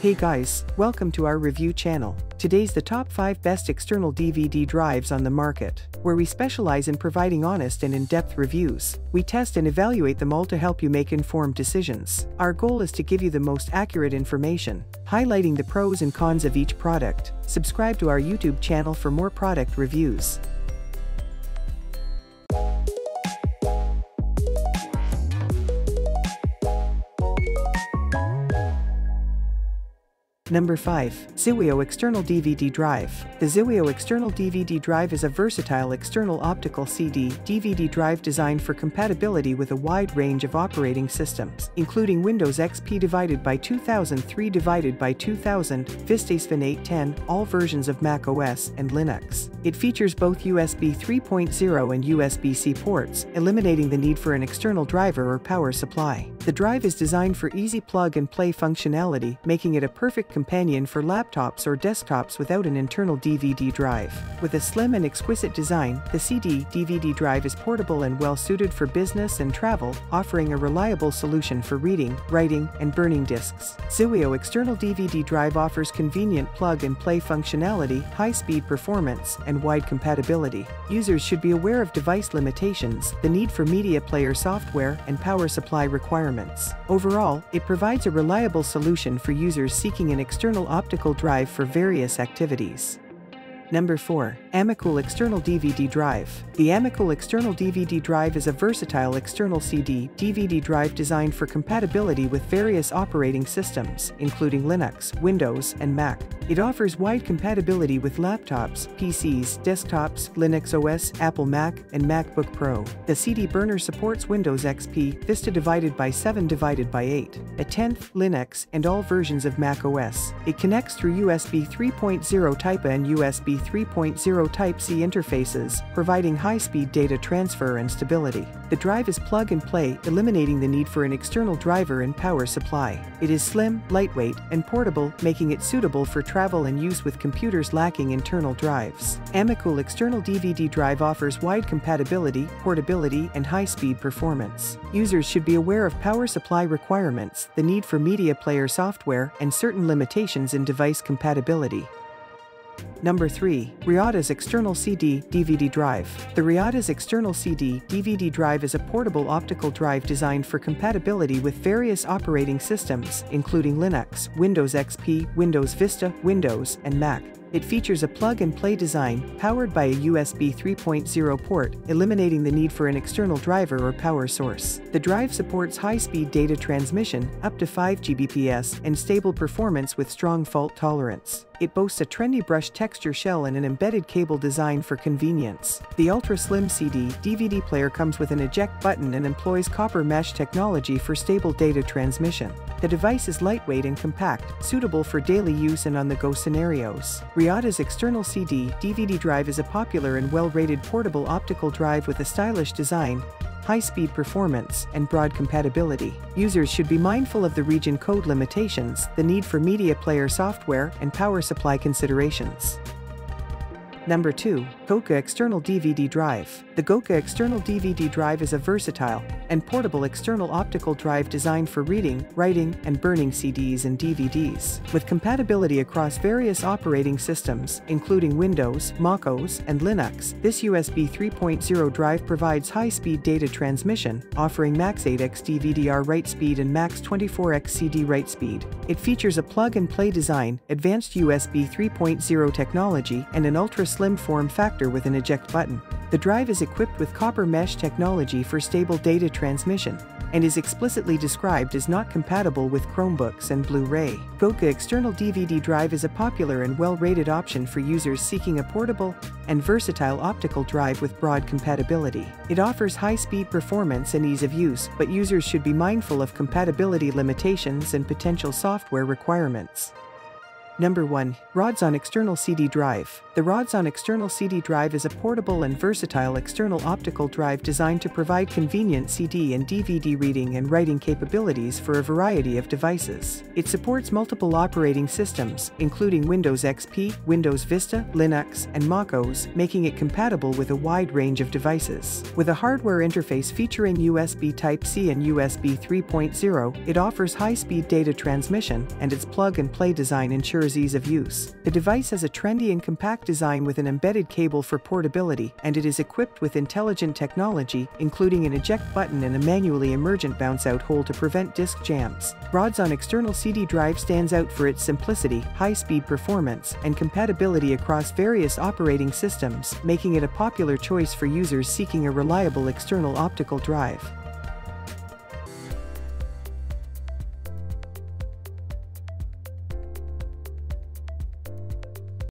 Hey guys, welcome to our review channel. Today's the top 5 best external DVD drives on the market, where we specialize in providing honest and in-depth reviews. We test and evaluate them all to help you make informed decisions. Our goal is to give you the most accurate information, highlighting the pros and cons of each product. Subscribe to our YouTube channel for more product reviews. Number 5. Ziweo External DVD Drive. The Ziweo External DVD Drive is a versatile external optical CD DVD drive designed for compatibility with a wide range of operating systems, including Windows XP divided by 2003 divided by 2000, Vista Win 810, all versions of Mac OS and Linux. It features both USB 3.0 and USB-C ports, eliminating the need for an external driver or power supply. The drive is designed for easy plug-and-play functionality, making it a perfect companion for laptops or desktops without an internal DVD drive. With a slim and exquisite design, the CD-DVD drive is portable and well-suited for business and travel, offering a reliable solution for reading, writing, and burning discs. Ziweo External DVD Drive offers convenient plug-and-play functionality, high-speed performance, and wide compatibility. Users should be aware of device limitations, the need for media player software, and power supply requirements requirements. Overall, it provides a reliable solution for users seeking an external optical drive for various activities. Number 4. Amicool External DVD Drive. The Amicool External DVD Drive is a versatile external CD DVD drive designed for compatibility with various operating systems, including Linux, Windows, and Mac. It offers wide compatibility with laptops, PCs, desktops, Linux OS, Apple Mac, and MacBook Pro. The CD burner supports Windows XP, Vista divided by 7 divided by 8, a 10th, Linux, and all versions of Mac OS. It connects through USB 3.0 Type A and USB 3.0 Type-C interfaces, providing high-speed data transfer and stability. The drive is plug-and-play, eliminating the need for an external driver and power supply. It is slim, lightweight, and portable, making it suitable for travel and use with computers lacking internal drives. Amicool External DVD Drive offers wide compatibility, portability, and high-speed performance. Users should be aware of power supply requirements, the need for media player software, and certain limitations in device compatibility. Number 3. Rioddas External CD DVD Drive. The Rioddas External CD DVD Drive is a portable optical drive designed for compatibility with various operating systems, including Linux, Windows XP, Windows Vista, Windows, and Mac. It features a plug-and-play design, powered by a USB 3.0 port, eliminating the need for an external driver or power source. The drive supports high-speed data transmission, up to 5 Gbps, and stable performance with strong fault tolerance. It boasts a trendy brushed texture shell and an embedded cable design for convenience. The ultra-slim CD DVD player comes with an eject button and employs copper mesh technology for stable data transmission. The device is lightweight and compact, suitable for daily use and on-the-go scenarios. Rioddas external CD DVD drive is a popular and well-rated portable optical drive with a stylish design, high-speed performance, and broad compatibility. Users should be mindful of the region code limitations, the need for media player software, and power supply considerations. Number 2. Goka External DVD Drive. The Goka External DVD Drive is a versatile and portable external optical drive designed for reading, writing, and burning CDs and DVDs. With compatibility across various operating systems, including Windows, MacOS, and Linux, this USB 3.0 drive provides high-speed data transmission, offering max 8x DVD-R write speed and max 24x CD write speed. It features a plug-and-play design, advanced USB 3.0 technology, and an ultra slim form factor with an eject button. The drive is equipped with copper mesh technology for stable data transmission, and is explicitly described as not compatible with Chromebooks and Blu-ray. Goka External DVD Drive is a popular and well-rated option for users seeking a portable and versatile optical drive with broad compatibility. It offers high-speed performance and ease of use, but users should be mindful of compatibility limitations and potential software requirements. Number 1. Rodzon External CD Drive. The Rodzon External CD Drive is a portable and versatile external optical drive designed to provide convenient CD and DVD reading and writing capabilities for a variety of devices. It supports multiple operating systems, including Windows XP, Windows Vista, Linux, and Mac OS, making it compatible with a wide range of devices. With a hardware interface featuring USB Type-C and USB 3.0, it offers high-speed data transmission, and its plug-and-play design ensures ease of use. The device has a trendy and compact design with an embedded cable for portability, and it is equipped with intelligent technology, including an eject button and a manually emergent bounce-out hole to prevent disk jams. Rodzon external CD drive stands out for its simplicity, high-speed performance, and compatibility across various operating systems, making it a popular choice for users seeking a reliable external optical drive.